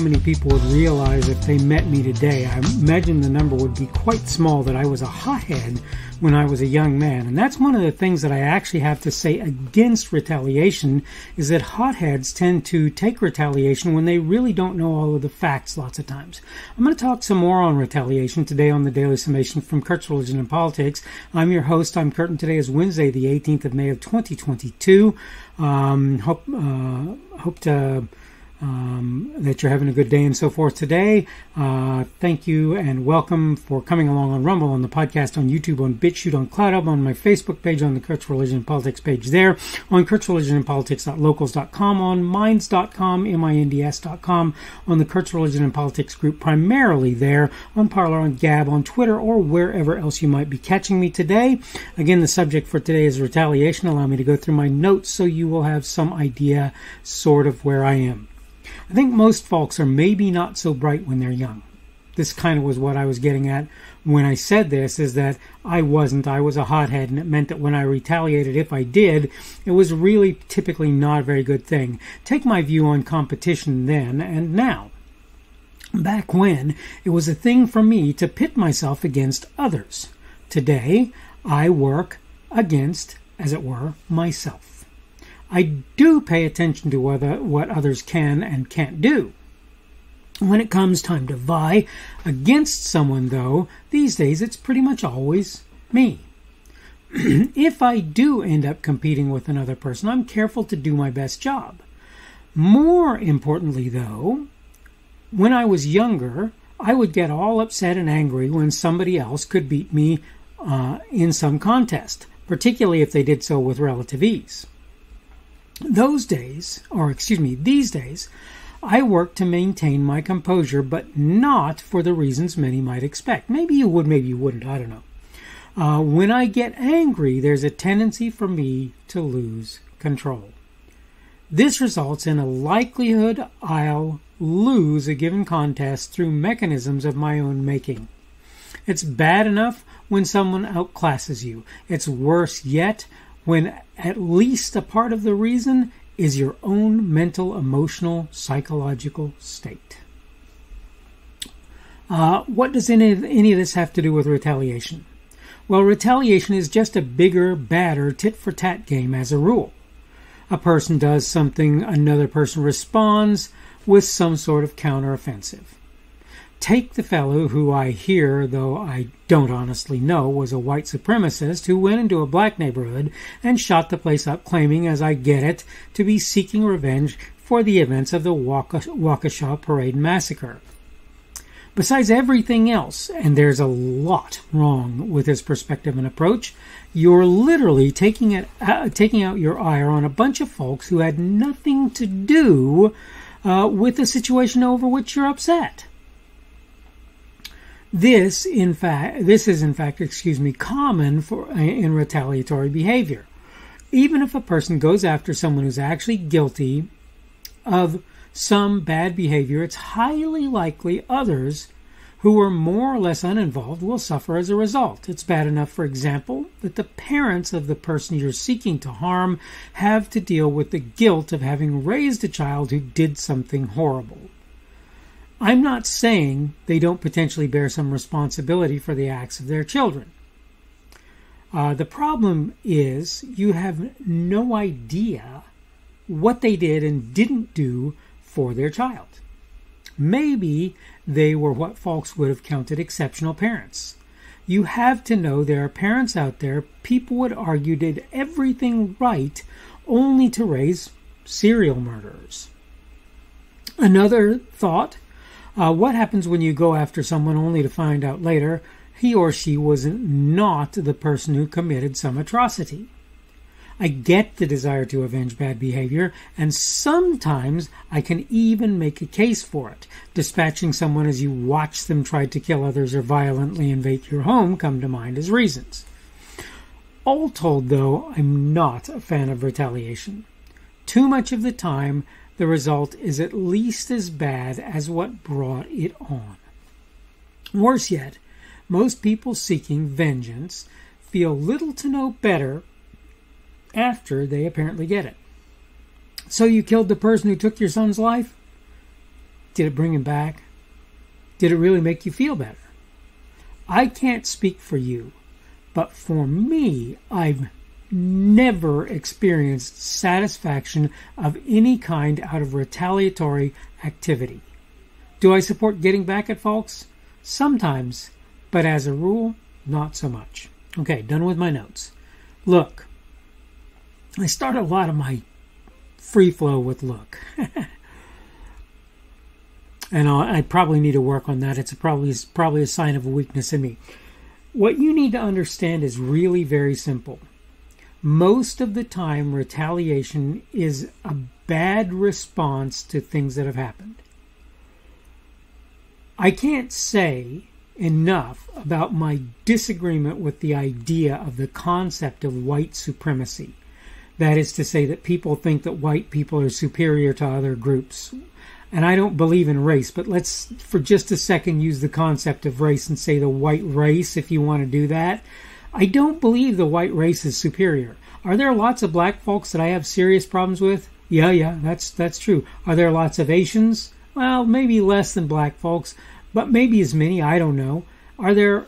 many people would realize if they met me today. I imagine the number would be quite small that I was a hothead when I was a young man. And that's one of the things that I actually have to say against retaliation is that hotheads tend to take retaliation when they really don't know all of the facts lots of times. I'm going to talk some more on retaliation today on the Daily Summation from Kurt's Religion and Politics. I'm your host. I'm Kurt, and today is Wednesday, the 18th of May of 2022. Um, hope, uh, hope to um, that you're having a good day and so forth today. Uh, thank you and welcome for coming along on Rumble, on the podcast, on YouTube, on BitChute, on CloutHub, on my Facebook page, on the Kurt's Religion and Politics page there, on Kurt's Religion and Politics.locals.com, on Minds.com, M-I-N-D-S.com, on the Kurt's Religion and Politics group, primarily there, on Parler, on Gab, on Twitter, or wherever else you might be catching me today. Again, the subject for today is retaliation. Allow me to go through my notes so you will have some idea sort of where I am. I think most folks are maybe not so bright when they're young. This kind of was what I was getting at when I said this is that I wasn't. I was a hothead, and it meant that when I retaliated, if I did, it was really typically not a very good thing. Take my view on competition then and now. Back when, it was a thing for me to pit myself against others. Today, I work against, as it were, myself. I do pay attention to whether, what others can and can't do. When it comes time to vie against someone, though, these days it's pretty much always me. if I do end up competing with another person, I'm careful to do my best job. More importantly, though, when I was younger, I would get all upset and angry when somebody else could beat me uh, in some contest, particularly if they did so with relative ease. Those days, or excuse me, these days, I work to maintain my composure, but not for the reasons many might expect. Maybe you would, maybe you wouldn't, I don't know. Uh, when I get angry, there's a tendency for me to lose control. This results in a likelihood I'll lose a given contest through mechanisms of my own making. It's bad enough when someone outclasses you. It's worse yet when at least a part of the reason is your own mental, emotional, psychological state. Uh, what does any, any of this have to do with retaliation? Well, retaliation is just a bigger, badder tit for tat game as a rule. A person does something, another person responds with some sort of counteroffensive. Take the fellow who I hear, though I don't honestly know, was a white supremacist who went into a black neighborhood and shot the place up, claiming, as I get it, to be seeking revenge for the events of the Waukesha Parade Massacre. Besides everything else, and there's a lot wrong with his perspective and approach, you're literally taking it, uh, taking out your ire on a bunch of folks who had nothing to do uh, with the situation over which you're upset. This, in fact, this is in fact, excuse me, common for in retaliatory behavior. Even if a person goes after someone who's actually guilty of some bad behavior, it's highly likely others who were more or less uninvolved will suffer as a result. It's bad enough, for example, that the parents of the person you're seeking to harm have to deal with the guilt of having raised a child who did something horrible. I'm not saying they don't potentially bear some responsibility for the acts of their children. Uh, the problem is you have no idea what they did and didn't do for their child. Maybe they were what folks would have counted exceptional parents. You have to know there are parents out there, people would argue, did everything right only to raise serial murderers. Another thought uh, what happens when you go after someone only to find out later he or she was not the person who committed some atrocity? I get the desire to avenge bad behavior, and sometimes I can even make a case for it. Dispatching someone as you watch them try to kill others or violently invade your home come to mind as reasons. All told, though, I'm not a fan of retaliation. Too much of the time, the result is at least as bad as what brought it on. Worse yet, most people seeking vengeance feel little to no better after they apparently get it. So you killed the person who took your son's life? Did it bring him back? Did it really make you feel better? I can't speak for you, but for me, I've never experienced satisfaction of any kind out of retaliatory activity. Do I support getting back at folks? Sometimes, but as a rule, not so much. Okay, done with my notes. Look, I start a lot of my free flow with look. and i probably need to work on that. It's probably it's probably a sign of a weakness in me. What you need to understand is really very simple. Most of the time, retaliation is a bad response to things that have happened. I can't say enough about my disagreement with the idea of the concept of white supremacy. That is to say, that people think that white people are superior to other groups. And I don't believe in race, but let's for just a second use the concept of race and say the white race if you want to do that. I don't believe the white race is superior. Are there lots of black folks that I have serious problems with? Yeah, yeah, that's that's true. Are there lots of Asians? Well, maybe less than black folks, but maybe as many, I don't know. Are there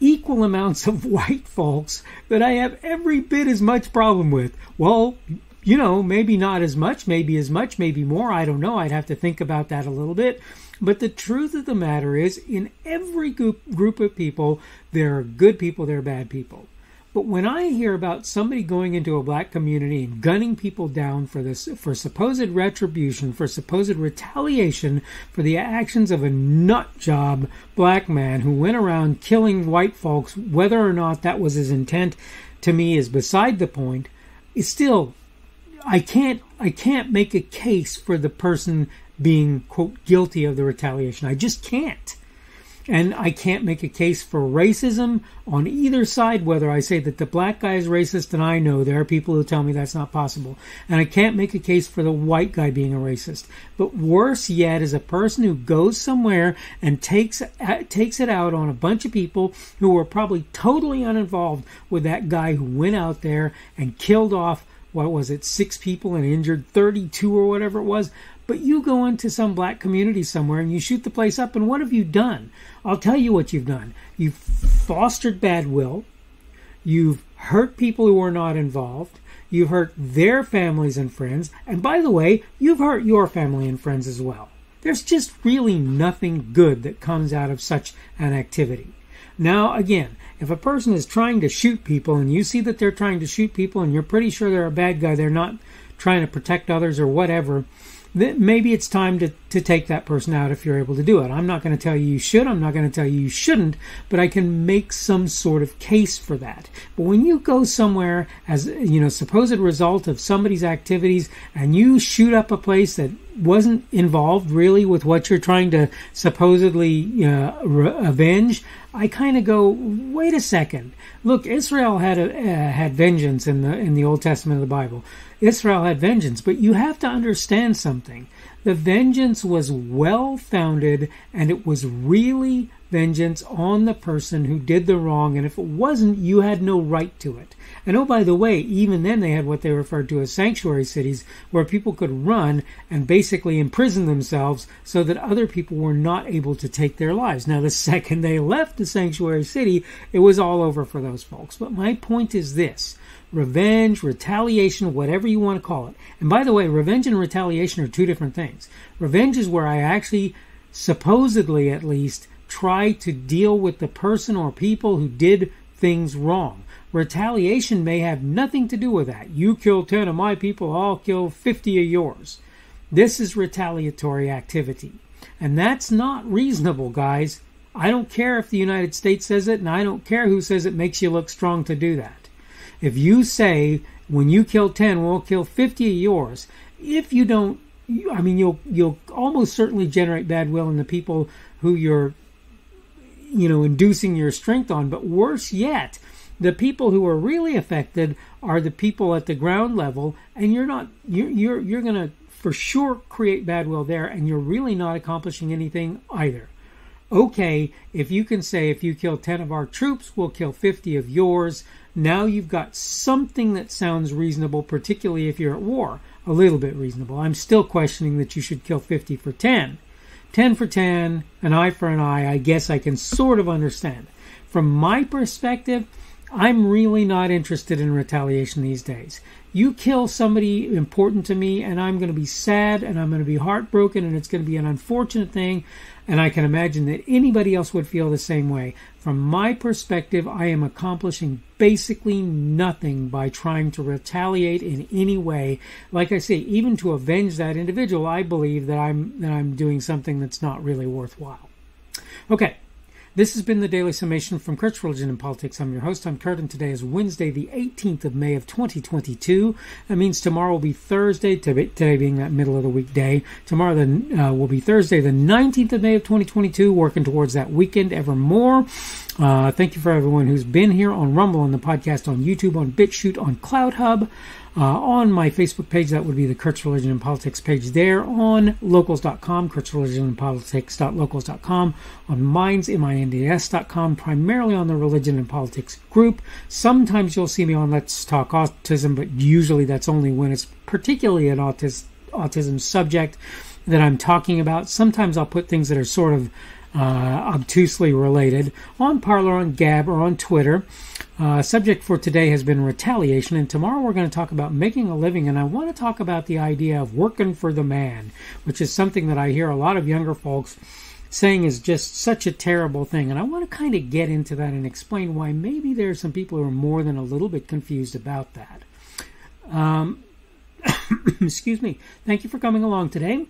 equal amounts of white folks that I have every bit as much problem with? Well, you know, maybe not as much, maybe as much, maybe more. I don't know. I'd have to think about that a little bit. But the truth of the matter is, in every group, group of people, there are good people, there are bad people. But when I hear about somebody going into a black community and gunning people down for this, for supposed retribution, for supposed retaliation for the actions of a nut job black man who went around killing white folks, whether or not that was his intent, to me is beside the point. It's still, I can't, I can't make a case for the person being quote guilty of the retaliation. I just can't. And I can't make a case for racism on either side, whether I say that the black guy is racist, and I know there are people who tell me that's not possible. And I can't make a case for the white guy being a racist. But worse yet is a person who goes somewhere and takes, uh, takes it out on a bunch of people who were probably totally uninvolved with that guy who went out there and killed off what was it, six people and injured 32 or whatever it was. But you go into some black community somewhere and you shoot the place up, and what have you done? I'll tell you what you've done. You've fostered bad will. You've hurt people who are not involved. You've hurt their families and friends. And by the way, you've hurt your family and friends as well. There's just really nothing good that comes out of such an activity. Now, again, if a person is trying to shoot people and you see that they're trying to shoot people and you're pretty sure they're a bad guy, they're not trying to protect others or whatever, maybe it's time to, to take that person out if you're able to do it. I'm not going to tell you you should, I'm not going to tell you you shouldn't, but I can make some sort of case for that. But when you go somewhere as, you know, supposed result of somebody's activities and you shoot up a place that wasn't involved really with what you're trying to supposedly uh, re- avenge, I kind of go, wait a second. Look, Israel had a, uh, had vengeance in the in the Old Testament of the Bible. Israel had vengeance, but you have to understand something. The vengeance was well founded and it was really vengeance on the person who did the wrong. And if it wasn't, you had no right to it. And oh, by the way, even then they had what they referred to as sanctuary cities where people could run and basically imprison themselves so that other people were not able to take their lives. Now, the second they left the sanctuary city, it was all over for those folks. But my point is this revenge, retaliation, whatever you want to call it. And by the way, revenge and retaliation are two different things. Revenge is where I actually, supposedly at least, try to deal with the person or people who did things wrong. Retaliation may have nothing to do with that. You kill 10 of my people, I'll kill 50 of yours. This is retaliatory activity. And that's not reasonable, guys. I don't care if the United States says it, and I don't care who says it makes you look strong to do that. If you say when you kill 10, we'll kill 50 of yours, if you don't, I mean, you'll you'll almost certainly generate bad will in the people who you're, you know, inducing your strength on. But worse yet, the people who are really affected are the people at the ground level, and you're not you're you're, you're going to for sure create bad will there, and you're really not accomplishing anything either. Okay, if you can say if you kill 10 of our troops, we'll kill 50 of yours, now you've got something that sounds reasonable, particularly if you're at war. A little bit reasonable. I'm still questioning that you should kill 50 for 10 10 for 10, an eye for an eye, I guess I can sort of understand. From my perspective, I'm really not interested in retaliation these days. You kill somebody important to me, and I'm going to be sad and I'm going to be heartbroken, and it's going to be an unfortunate thing. And I can imagine that anybody else would feel the same way. From my perspective, I am accomplishing basically nothing by trying to retaliate in any way. Like I say, even to avenge that individual, I believe that I'm that I'm doing something that's not really worthwhile. Okay, this has been the Daily Summation from Kurt's Religion and Politics. I'm your host. I'm Kurt, and today is Wednesday, the 18th of May of 2022. That means tomorrow will be Thursday, today being that middle of the week day. Tomorrow then, uh, will be Thursday, the 19th of May of 2022, working towards that weekend ever more. Uh, thank you for everyone who's been here on Rumble, on the podcast, on YouTube, on BitChute, on CloutHub. Uh, on my Facebook page, that would be the Kurt's Religion and Politics page there. On locals.com, Kurt's Religion and Politics.locals.com. On minds, M-I-N-D-S.com, primarily on the Religion and Politics group. Sometimes you'll see me on Let's Talk Autism, but usually that's only when it's particularly an autis- autism subject that I'm talking about. Sometimes I'll put things that are sort of uh, obtusely related on Parler, on Gab, or on Twitter. Uh, subject for today has been retaliation, and tomorrow we're going to talk about making a living. And I want to talk about the idea of working for the man, which is something that I hear a lot of younger folks saying is just such a terrible thing. And I want to kind of get into that and explain why maybe there are some people who are more than a little bit confused about that. Um, excuse me. Thank you for coming along today.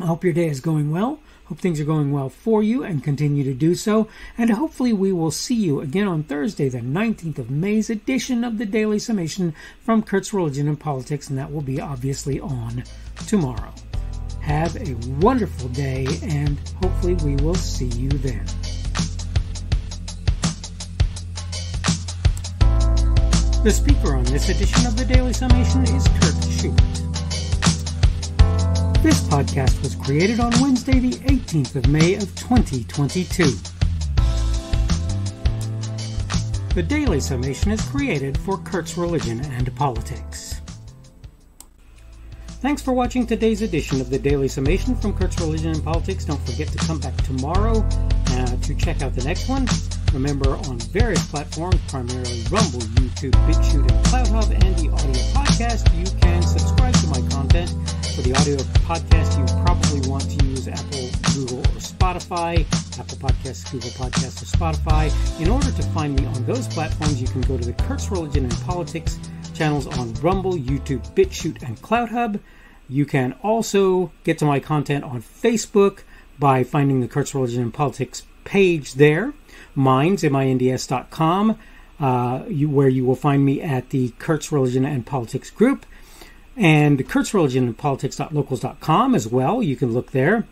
I hope your day is going well. Hope things are going well for you and continue to do so. And hopefully, we will see you again on Thursday, the 19th of May's edition of the Daily Summation from Kurt's Religion and Politics, and that will be obviously on tomorrow. Have a wonderful day, and hopefully, we will see you then. The speaker on this edition of the Daily Summation is Kurt Shubert. This podcast was created on Wednesday, the 18th of May of 2022. The Daily Summation is created for Kurt's Religion and Politics. Thanks for watching today's edition of the Daily Summation from Kurt's Religion and Politics. Don't forget to come back tomorrow uh, to check out the next one. Remember, on various platforms, primarily Rumble, YouTube, BitChute, and CloutHub, and the audio podcast, you can subscribe to my content. For the audio podcast, you probably want to use Apple, Google, or Spotify. Apple Podcasts, Google Podcasts, or Spotify. In order to find me on those platforms, you can go to the Kurt's Religion and Politics channels on Rumble, YouTube, BitChute, and CloutHub. You can also get to my content on Facebook by finding the Kurt's Religion and Politics page there minds, M-I-N-D-S.com, uh, you, where you will find me at the Kurt's Religion and Politics group, and Kurt's Religion and Politics.locals.com as well. You can look there.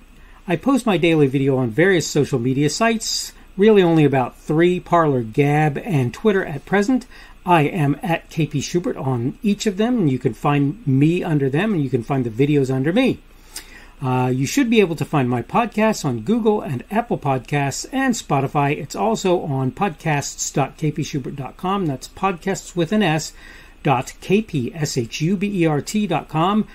I post my daily video on various social media sites, really only about three Parler, Gab, and Twitter at present. I am at KP Shubert on each of them, and you can find me under them, and you can find the videos under me. Uh, you should be able to find my podcasts on Google and Apple Podcasts and Spotify. It's also on podcasts.kpshubert.com. That's podcasts with an S dot kpshubert.com.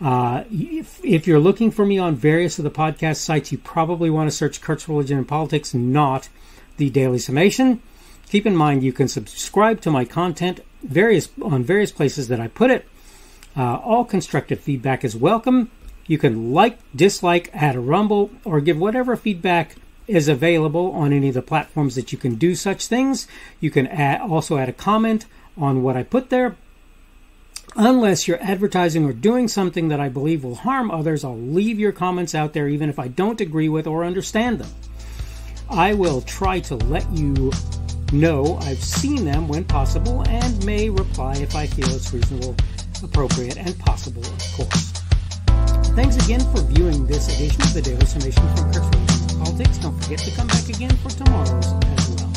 Uh, if, if you're looking for me on various of the podcast sites, you probably want to search Kurt's Religion and Politics, not the Daily Summation. Keep in mind you can subscribe to my content various on various places that I put it. Uh, all constructive feedback is welcome. You can like, dislike, add a rumble, or give whatever feedback is available on any of the platforms that you can do such things. You can add, also add a comment on what I put there. Unless you're advertising or doing something that I believe will harm others, I'll leave your comments out there even if I don't agree with or understand them. I will try to let you know I've seen them when possible and may reply if I feel it's reasonable, appropriate, and possible, of course. Thanks again for viewing this edition of the Daily Summation from Kurt's Politics. Don't forget to come back again for tomorrow's as well.